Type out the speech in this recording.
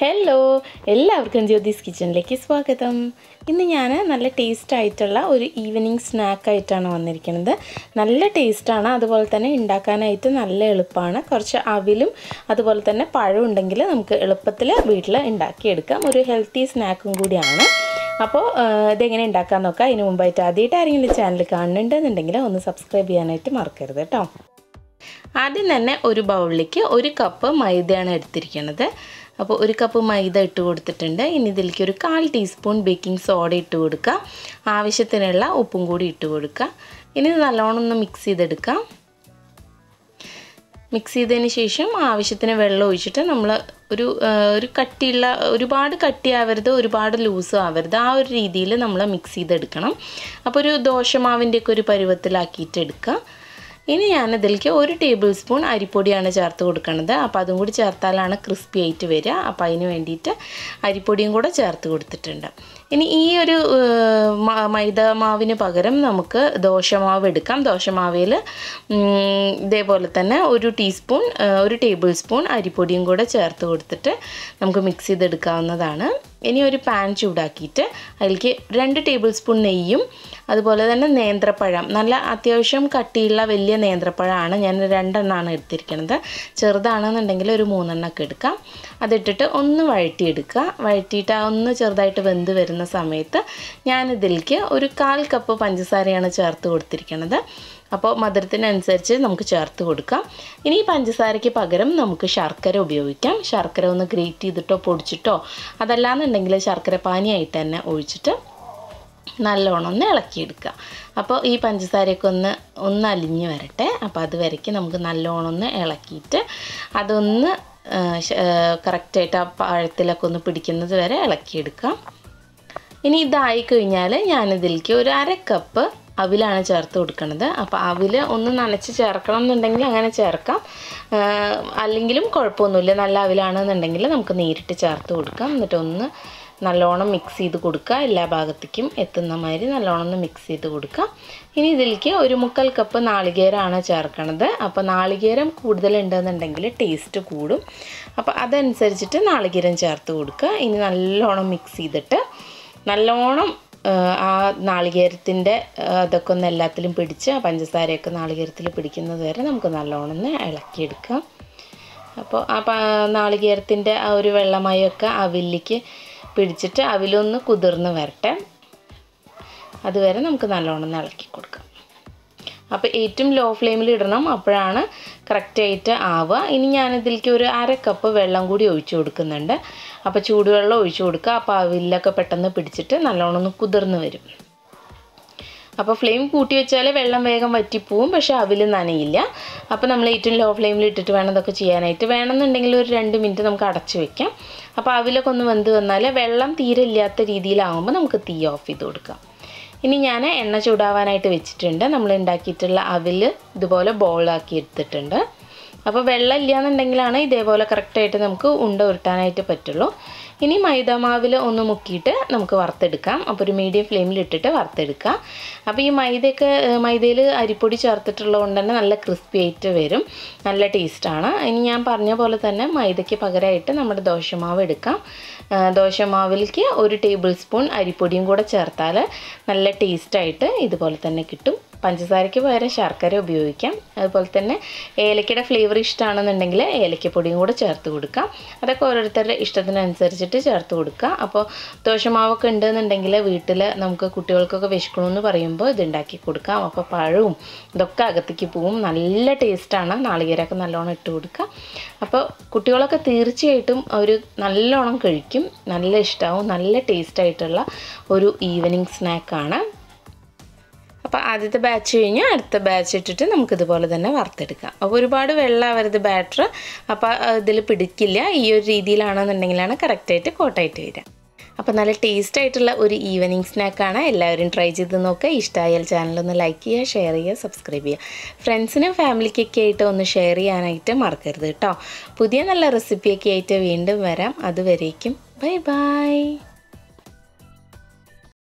Hello എല്ലാവർക്കും ജ്യോതിസ് കിച്ചണിലേക്ക് സ്വാഗതം. ഇന്ന് ഞാൻ നല്ല ടേസ്റ്റ് ആയിട്ടുള്ള ഒരു ഈവനിങ് സ്നാക്കായിട്ടാണ് വന്നിരിക്കുന്നത്. നല്ല ടേസ്റ്റാണ് അതുപോലെ തന്നെ ഉണ്ടാക്കാനായിട്ട് നല്ല എളുപ്പമാണ് കുറച്ച് അവിലും അതുപോലെ തന്നെ പഴം ഉണ്ടെങ്കിൽ നമുക്ക് എളുപ്പത്തിൽ വീട്ടിൽ ഉണ്ടാക്കിയെടുക്കാം ഒരു ഹെൽത്തി സ്നാക്കും കൂടിയാണ്. അപ്പോൾ ഇതെങ്ങനെ ഉണ്ടാക്കാൻ നോക്കാം? അതിന് മുമ്പായിട്ട് ആദ്യമായിട്ട് ആരെങ്കിലും ചാനൽ കാണുന്നുണ്ടെന്നുണ്ടെങ്കിൽ ഒന്ന് സബ്സ്ക്രൈബ് ചെയ്യാനായിട്ട് മറക്കരുത് കേട്ടോ. ആദ്യം തന്നെ ഒരു ബൗളിലേക്ക് ഒരു കപ്പ് മൈദയാണ് എടുത്തിരിക്കുന്നത്. അപ്പോൾ ഒരു കപ്പ് മൈദ ഇട്ട് കൊടുത്തിട്ടുണ്ട്. ഇനി ഇതിലേക്ക് ഒരു കാൽ ടീസ്പൂൺ ബേക്കിംഗ് സോഡ ഇട്ട് കൊടുക്കുക. ആവശ്യത്തിനുള്ള ഉപ്പും കൂടി ഇട്ട് കൊടുക്കുക. ഇനി നല്ലോണം ഒന്ന് മിക്സ് ചെയ്തെടുക്കാം മിക്സ് ചെയ്തതിന് ശേഷം ആവശ്യത്തിന് വെള്ളം ഒഴിച്ചിട്ട് നമ്മൾ ഒരു ഒരു കട്ടിയുള്ള ഒരുപാട് കട്ടിയാവരുത് ഒരുപാട് ലൂസും ആവരുത്. ആ ഒരു രീതിയിൽ നമ്മൾ മിക്സ് ചെയ്തെടുക്കണം. അപ്പോൾ ഒരു ദോശമാവിന്റെയൊക്കെ ഒരു പരുവത്തിലാക്കിയിട്ട് എടുക്കുക. ഇനി ഞാനിതിലേക്ക് ഒരു ടേബിൾ സ്പൂൺ അരിപ്പൊടിയാണ് ചേർത്ത് കൊടുക്കുന്നത് അപ്പോൾ അതും കൂടി ചേർത്താലാണ് ക്രിസ്പി ആയിട്ട് വരിക. അപ്പോൾ അതിന് വേണ്ടിയിട്ട് അരിപ്പൊടിയും കൂടെ ചേർത്ത് കൊടുത്തിട്ടുണ്ട്. ഇനി ഈ ഒരു മൈദ മാവിന് പകരം നമുക്ക് ദോശമാവ് എടുക്കാം. ദോശമാവിൽ ഇതേപോലെ തന്നെ ഒരു ടീസ്പൂൺ ഒരു ടേബിൾ സ്പൂൺ അരിപ്പൊടിയും കൂടെ ചേർത്ത് കൊടുത്തിട്ട് നമുക്ക് മിക്സ് ചെയ്തെടുക്കാവുന്നതാണ്. ഇനി ഒരു പാൻ ചൂടാക്കിയിട്ട് അതിലേക്ക് രണ്ട് ടേബിൾ സ്പൂൺ നെയ്യും അതുപോലെ തന്നെ നേന്ത്രപ്പഴം. നല്ല അത്യാവശ്യം കട്ടിയുള്ള വലിയ നേന്ത്രപ്പഴമാണ്. ഞാൻ രണ്ടെണ്ണമാണ് എടുത്തിരിക്കുന്നത്. ചെറുതാണെന്നുണ്ടെങ്കിൽ ഒരു മൂന്നെണ്ണമൊക്കെ എടുക്കാം. അതിട്ടിട്ട് ഒന്ന് വഴറ്റിയെടുക്കുക. വഴറ്റിയിട്ട് ഒന്ന് ചെറുതായിട്ട് വെന്ത് വരുന്ന സമയത്ത് ഞാനിതിലേക്ക് ഒരു കാൽ കപ്പ് പഞ്ചസാരയാണ് ചേർത്ത് കൊടുത്തിരിക്കുന്നത്. അപ്പോൾ മധുരത്തിനനുസരിച്ച് നമുക്ക് ചേർത്ത് കൊടുക്കാം. ഇനി പഞ്ചസാരയ്ക്ക് പകരം നമുക്ക് ശർക്കര ഉപയോഗിക്കാം. ശർക്കര ഒന്ന് ഗ്രേറ്റ് ചെയ്തിട്ടോ പൊടിച്ചിട്ടോ അതല്ലാന്നുണ്ടെങ്കിൽ ശർക്കര പാനിയായിട്ട് തന്നെ ഒഴിച്ചിട്ട് നല്ലോണം ഒന്ന് ഇളക്കിയെടുക്കുക. അപ്പോൾ ഈ പഞ്ചസാരയൊക്കെ ഒന്ന് ഒന്ന് അലിഞ്ഞ് വരട്ടെ. അപ്പോൾ അത് വരയ്ക്ക് നമുക്ക് നല്ലോണം ഒന്ന് ഇളക്കിയിട്ട് അതൊന്ന് കറക്റ്റായിട്ട് ആ പഴത്തിലൊക്കെ ഒന്ന് പിടിക്കുന്നത് വരെ ഇളക്കിയെടുക്കാം. ഇനി ഇതായി കഴിഞ്ഞാൽ ഞാനിതിലേക്ക് ഒരു അര കപ്പ് അവിലാണ് ചേർത്ത് കൊടുക്കുന്നത് അപ്പോൾ അവിൽ ഒന്ന് നനച്ച് ചേർക്കണം എന്നുണ്ടെങ്കിൽ അങ്ങനെ ചേർക്കാം. അല്ലെങ്കിലും കുഴപ്പമൊന്നുമില്ല. നല്ല അവിലാണെന്നുണ്ടെങ്കിൽ നമുക്ക് നേരിട്ട് ചേർത്ത് കൊടുക്കാം. എന്നിട്ട് ഒന്ന് നല്ലോണം മിക്സ് ചെയ്ത് കൊടുക്കുക. എല്ലാ ഭാഗത്തേക്കും എത്തുന്ന മാതിരി നല്ലോണം ഒന്ന് മിക്സ് ചെയ്ത് കൊടുക്കുക. ഇനി ഇതിലേക്ക് ഒരു മുക്കാൽ കപ്പ് നാളികേരമാണ് ചേർക്കണത്. അപ്പോൾ നാളികേരം കൂടുതലുണ്ടെന്നുണ്ടെങ്കിൽ ടേസ്റ്റ് കൂടും. അപ്പോൾ അതനുസരിച്ചിട്ട് നാളികേരം ചേർത്ത് കൊടുക്കുക. ഇനി നല്ലോണം മിക്സ് ചെയ്തിട്ട് നല്ലോണം ആ നാളികേരത്തിന്റെ അതൊക്കെ ഒന്ന് എല്ലാത്തിലും പിടിച്ച് ആ പഞ്ചസാരയൊക്കെ നാളികേരത്തിൽ പിടിക്കുന്നത് വരെ നമുക്ക് നല്ലോണം ഒന്ന് ഇളക്കിയെടുക്കാം. അപ്പോൾ ആ നാളികേരത്തിന്റെ ആ ഒരു വെള്ളമയമൊക്കെ അവിലേക്ക് പിടിച്ചിട്ട് അവിലൊന്ന് കുതിർന്ന് വരട്ടെ. അതുവരെ നമുക്ക് നല്ലോണം ഇളക്കി കൊടുക്കാം. അപ്പോൾ ഏറ്റവും ലോ ഫ്ലെയിമിൽ ഇടണം. അപ്പോഴാണ് കറക്റ്റായിട്ട് ആവുക. ഇനി ഞാനിതിലേക്ക് ഒരു അര കപ്പ് വെള്ളം കൂടി ഒഴിച്ചു കൊടുക്കുന്നുണ്ട്. അപ്പോൾ ചൂടുവെള്ളം ഒഴിച്ചു കൊടുക്കുക. അപ്പോൾ അവിലൊക്കെ പെട്ടെന്ന് പിടിച്ചിട്ട് നല്ലോണം ഒന്ന് കുതിർന്ന് വരും. അപ്പോൾ ഫ്ലെയിം കൂട്ടി വെച്ചാൽ വെള്ളം വേഗം വറ്റിപ്പോവും പക്ഷേ അവിൽ നനയില്ല. അപ്പോൾ നമ്മൾ ഏറ്റവും ലോ ഫ്ലെയിമിൽ ഇട്ടിട്ട് വേണം ഇതൊക്കെ ചെയ്യാനായിട്ട്. വേണമെന്നുണ്ടെങ്കിൽ ഒരു രണ്ട് മിനിറ്റ് നമുക്ക് അടച്ച് വെക്കാം. അപ്പോൾ അവിലൊക്കെ ഒന്ന് വെന്ത് വന്നാൽ വെള്ളം തീരെ ഇല്ലാത്ത രീതിയിലാകുമ്പോൾ നമുക്ക് തീ ഓഫ് ചെയ്ത് കൊടുക്കാം. ഇനി ഞാൻ എണ്ണ ചൂടാവാനായിട്ട് വെച്ചിട്ടുണ്ട്. നമ്മൾ ഉണ്ടാക്കിയിട്ടുള്ള അവിൽ ഇതുപോലെ ബോളാക്കി എടുത്തിട്ടുണ്ട്. അപ്പോൾ വെള്ളം ഇല്ലയെന്നുണ്ടെങ്കിലാണ് ഇതേപോലെ കറക്റ്റായിട്ട് നമുക്ക് ഉണ്ട ഉരുട്ടാനായിട്ട് പറ്റുള്ളൂ. ഇനി മൈദമാവിൽ ഒന്ന് മുക്കിയിട്ട് നമുക്ക് വറുത്തെടുക്കാം. അപ്പോൾ ഒരു മീഡിയം ഫ്ലെയിമിൽ ഇട്ടിട്ട് വറുത്തെടുക്കാം. അപ്പോൾ ഈ മൈദയൊക്കെ മൈദയിൽ അരിപ്പൊടി ചേർത്തിട്ടുള്ളത് കൊണ്ട് തന്നെ നല്ല ക്രിസ്പി ആയിട്ട് വരും. നല്ല ടേസ്റ്റാണ് ഇനി ഞാൻ പറഞ്ഞ പോലെ തന്നെ മൈദയ്ക്ക് പകരമായിട്ട് നമ്മുടെ ദോശമാവ് എടുക്കാം. ദോശമാവിലേക്ക് ഒരു ടേബിൾ സ്പൂൺ അരിപ്പൊടിയും കൂടെ ചേർത്താൽ നല്ല ടേസ്റ്റായിട്ട് ഇതുപോലെ തന്നെ കിട്ടും. പഞ്ചസാരയ്ക്ക് പകരം ശർക്കര ഉപയോഗിക്കാം. അതുപോലെ തന്നെ ഏലക്കയുടെ ഫ്ലേവർ ഇഷ്ടമാണെന്നുണ്ടെങ്കിൽ ഏലക്കപ്പൊടിയും കൂടെ ചേർത്ത് കൊടുക്കാം. അതൊക്കെ ഓരോരുത്തരുടെ ഇഷ്ടത്തിനനുസരിച്ചിട്ട് ചേർത്ത് കൊടുക്കുക അപ്പോൾ ദോശമാവൊക്കെ ഉണ്ടെന്നുണ്ടെങ്കിൽ വീട്ടിൽ നമുക്ക് കുട്ടികൾക്കൊക്കെ വിശക്കണമെന്ന് പറയുമ്പോൾ ഇത് ഉണ്ടാക്കി കൊടുക്കാം. അപ്പോൾ പഴവും ഇതൊക്കെ അകത്തേക്ക് പോവും. നല്ല ടേസ്റ്റാണ് നാളികേരമൊക്കെ നല്ലോണം ഇട്ട് കൊടുക്കുക അപ്പോൾ കുട്ടികളൊക്കെ തീർച്ചയായിട്ടും അവർ നല്ലോണം കഴിക്കും. നല്ല ഇഷ്ടമാവും നല്ല ടേസ്റ്റായിട്ടുള്ള ഒരു ഈവനിങ് സ്നാക്കാണ് അപ്പോൾ ആദ്യത്തെ ബാച്ച് കഴിഞ്ഞ് അടുത്ത ബാച്ച് ഇട്ടിട്ട് നമുക്കിതുപോലെ തന്നെ വറുത്തെടുക്കാം. അപ്പോൾ ഒരുപാട് വെള്ളമാവരുത് ബാറ്റർ അപ്പോൾ ഇതിൽ പിടിക്കില്ല. ഈ ഒരു രീതിയിലാണെന്നുണ്ടെങ്കിലാണ് കറക്റ്റായിട്ട് കോട്ടായിട്ട് വരിക. അപ്പോൾ നല്ല ടേസ്റ്റ് ആയിട്ടുള്ള ഒരു ഈവനിങ് സ്നാക്കാണ് എല്ലാവരും ട്രൈ ചെയ്ത് നോക്കുക ഇഷ്ടമായാൽ ചാനലൊന്ന് ലൈക്ക് ചെയ്യുക ഷെയർ ചെയ്യുക സബ്സ്ക്രൈബ് ചെയ്യുക. ഫ്രണ്ട്സിനും ഫാമിലിക്കൊക്കെ ആയിട്ട് ഒന്ന് ഷെയർ ചെയ്യാനായിട്ട് മറക്കരുത് കേട്ടോ. പുതിയ നല്ല റെസിപ്പിയൊക്കെ ആയിട്ട് വീണ്ടും വരാം. അതുവരേക്കും ബൈ ബൈ